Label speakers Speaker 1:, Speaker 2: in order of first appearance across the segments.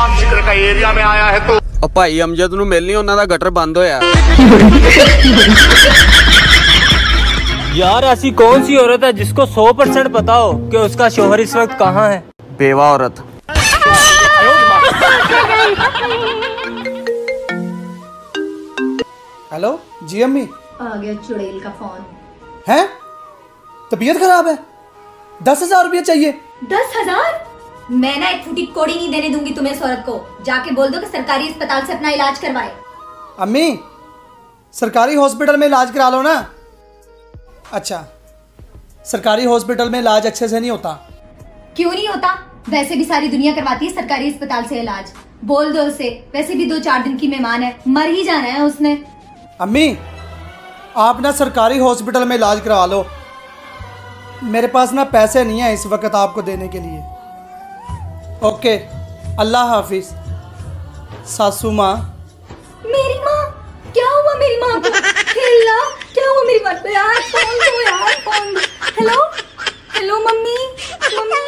Speaker 1: नाम जिक्र का एरिया में आया है तो
Speaker 2: ਉਹ ਭਾਈ ਅਮਜਦ ਨੂੰ ਮਿਲਣੀ ਉਹਨਾਂ ਦਾ ਗਟਰ ਬੰਦ ਹੋਇਆ
Speaker 3: यार ऐसी कौन सी औरत है जिसको 100 परसेंट पता हो कि उसका शोहर इस वक्त कहाँ है
Speaker 2: ਬੇਵਾ ਔਰਤ
Speaker 4: हेलो जी अम्मी
Speaker 5: आ गया चुड़ैल का फोन
Speaker 4: हैं तबीयत खराब है दस हजार रुपये चाहिए
Speaker 5: दस हजार मैं ना एक फूटी कोड़ी नहीं देने दूँगी तुम्हें सौरभ को। जाके बोल दो कि सरकारी अस्पताल से अपना इलाज करवाए।
Speaker 4: अम्मी सरकारी हॉस्पिटल में इलाज करा लो ना। अच्छा सरकारी हॉस्पिटल में इलाज अच्छे से नहीं होता।
Speaker 5: क्यों नहीं होता? वैसे भी सारी दुनिया करवाती है सरकारी अस्पताल से इलाज। बोल दो उसे वैसे भी दो चार दिन की मेहमान है। मर ही जाना है उसने।
Speaker 4: अम्मी आप ना सरकारी हॉस्पिटल में इलाज करवा लो। मेरे पास ना पैसे नहीं है इस वक्त आपको देने के लिए। ओके, अल्लाह हाफिज। सासू माँ।
Speaker 5: मेरी माँ? क्या हुआ मेरी माँ? को हेला क्या हुआ मेरी माँ? को यार फ़ोन दो यार दो हेलो? Hello, mummy? मम्मी?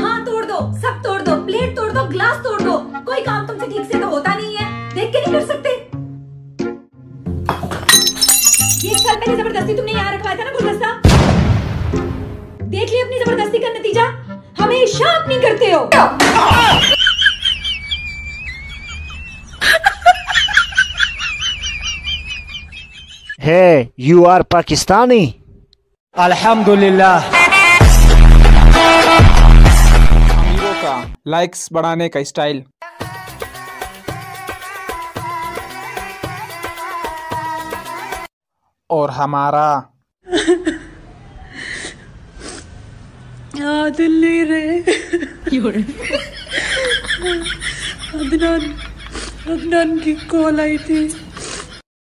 Speaker 5: हाँ तोड़ दो, सब तोड़ दो, प्लेट तोड़ दो, ग्लास तोड़ दो। कोई काम तुमसे ठीक से तो होता नहीं है। देख के नहीं कर सकते। ये साल पहले ज़बरदस्ती तुमने यहाँ रखवाया था ना गुलदस्ता? ज़बरदस्ती का नतीजा हमेशा अपनी करते हो।
Speaker 6: Hey, you are Pakistani?
Speaker 3: अल्हम्दुलिल्लाह।
Speaker 7: अमीरों का लाइक्स बढ़ाने का स्टाइल और हमारा।
Speaker 8: अदनान अदनान की कॉल आई थी।